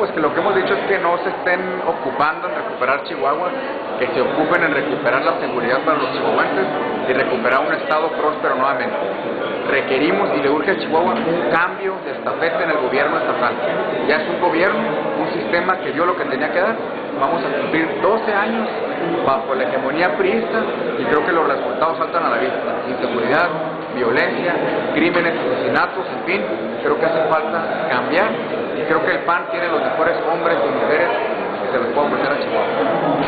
lo que hemos dicho es que no se estén ocupando en recuperar Chihuahua, que se ocupen en recuperar la seguridad para los chihuahuenses y recuperar un estado próspero nuevamente. Requerimos y le urge a Chihuahua un cambio de estafeta en el gobierno estatal. Ya es un gobierno, un sistema que dio lo que tenía que dar. Vamos a cumplir 12 años bajo la hegemonía priista y creo que los resultados saltan a la vista. Inseguridad, violencia, crímenes, asesinatos, en fin, creo que hace falta cambiar creo que el PAN tiene los mejores hombres y mujeres que se les puede ofrecer a Chihuahua.